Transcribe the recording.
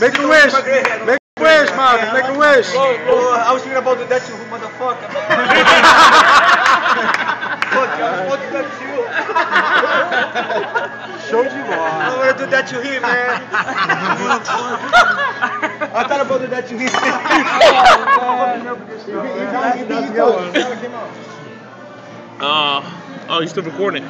Make a wish. Make a wish, Marvin. Make a wish. Oh, I was thinking about the Dutch who motherfucker. Showed you all. I want to do that to him, man. I thought about the that to him. oh, man. Oh, you still recording?